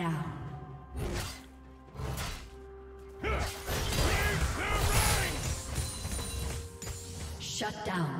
Down. Shut down.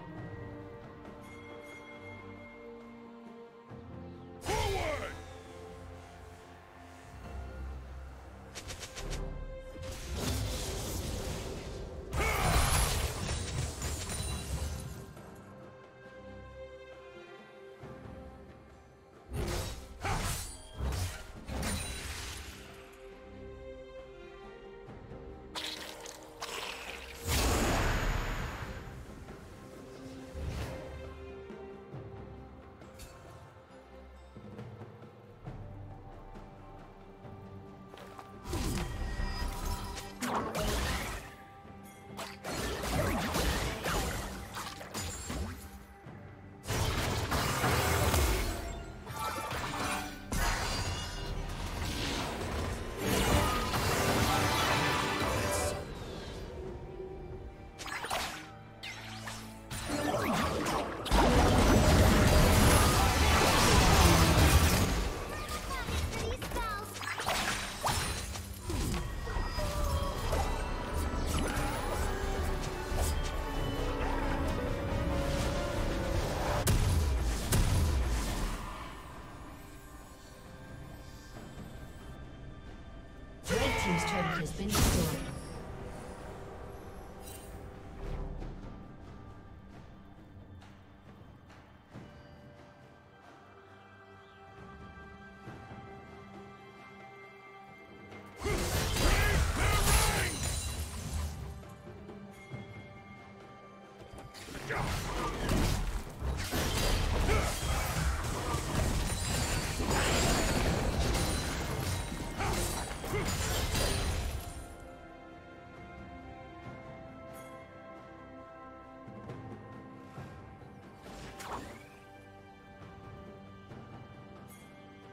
Has been destroyed.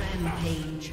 Rampage.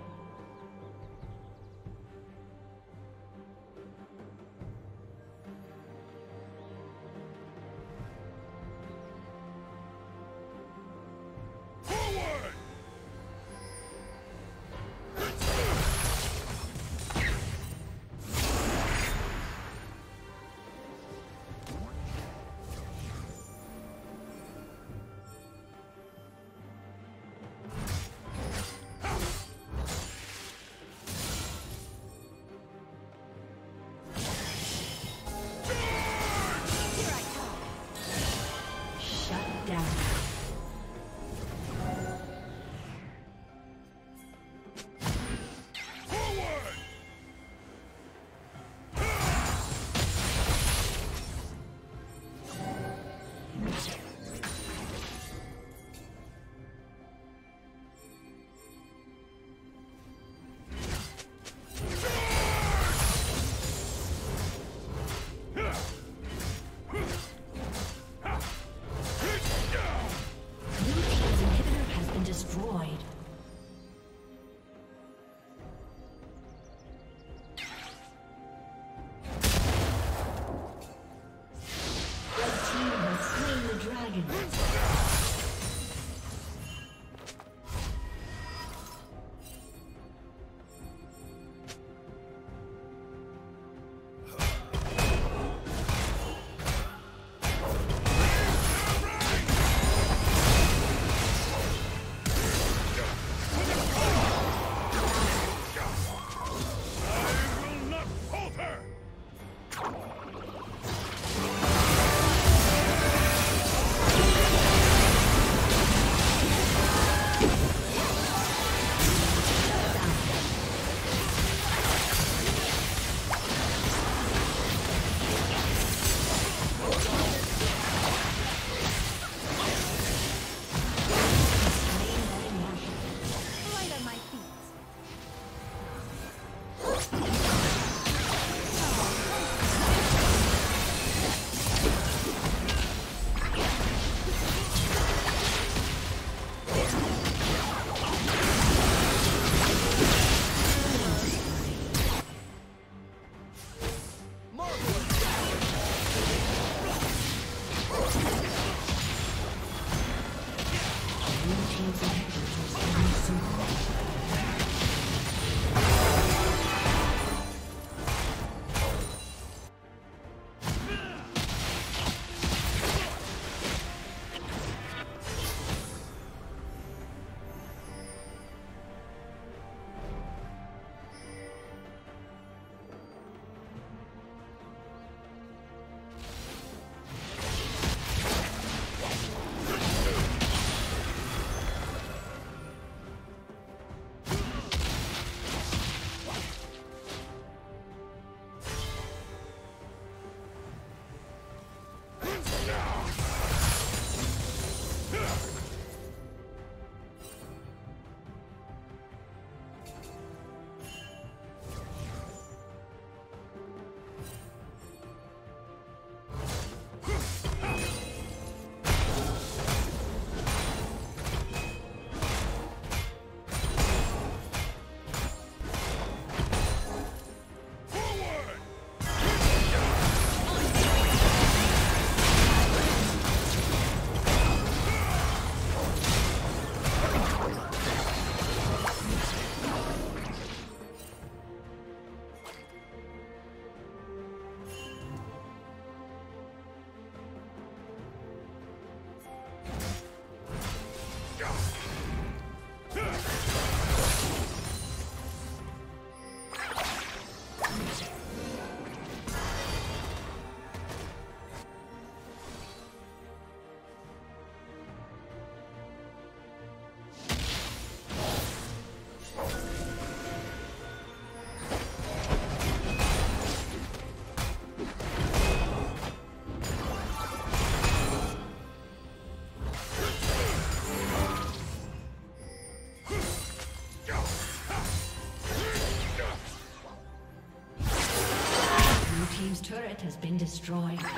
Destroyed.